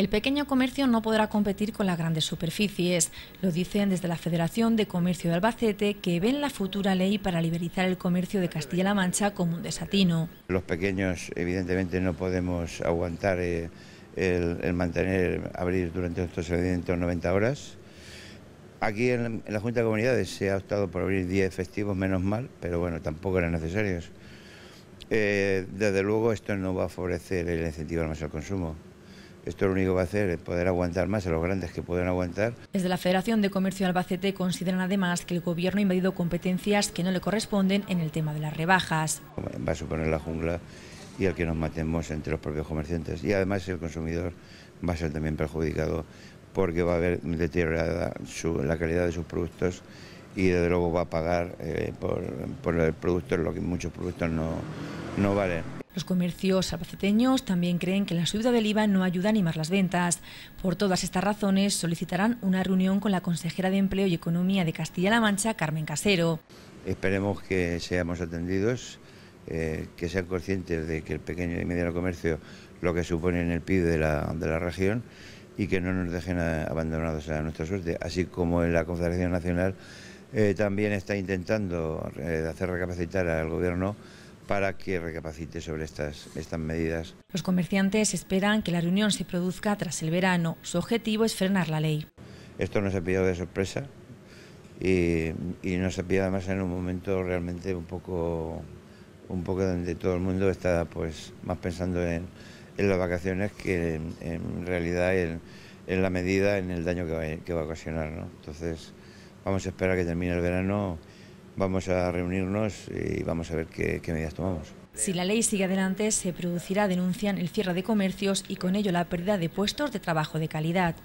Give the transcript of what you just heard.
El pequeño comercio no podrá competir con las grandes superficies. Lo dicen desde la Federación de Comercio de Albacete, que ven la futura ley para liberalizar el comercio de Castilla-La Mancha como un desatino. Los pequeños, evidentemente, no podemos aguantar eh, el, mantener abrir durante estos 90 horas. Aquí en, la Junta de Comunidades se ha optado por abrir 10 festivos, menos mal, pero bueno, tampoco eran necesarios. Eh, desde luego esto no va a favorecer el incentivo más al consumo. Esto lo único que va a hacer es poder aguantar más a los grandes que pueden aguantar. Desde la Federación de Comercio de Albacete consideran además que el Gobierno ha invadido competencias que no le corresponden en el tema de las rebajas. Va a suponer la jungla y el que nos matemos entre los propios comerciantes. Y además el consumidor va a ser también perjudicado porque va a haber deteriorada la calidad de sus productos y desde luego va a pagar eh, por, por, el producto lo que muchos productos no, no valen. Los comercios albaceteños también creen que la subida del IVA no ayuda a animar las ventas. Por todas estas razones solicitarán una reunión con la consejera de Empleo y Economía de Castilla-La Mancha, Carmen Casero. Esperemos que seamos atendidos, eh, que sean conscientes de que el pequeño y mediano comercio lo que supone en el PIB de la, de la región y que no nos dejen abandonados a nuestra suerte, así como en la Confederación Nacional eh, también está intentando eh, hacer recapacitar al Gobierno para que recapacite sobre estas, estas medidas. Los comerciantes esperan que la reunión se produzca tras el verano. Su objetivo es frenar la ley. Esto nos ha pillado de sorpresa y, y nos ha pillado además en un momento realmente un poco, un poco donde todo el mundo está pues más pensando en, en las vacaciones que en, realidad en, en, la medida, en el daño que va, que va a ocasionar. ¿no? Entonces vamos a esperar que termine el verano vamos a reunirnos y vamos a ver qué, medidas tomamos. Si la ley sigue adelante, se producirá, denuncian, el cierre de comercios y con ello la pérdida de puestos de trabajo de calidad.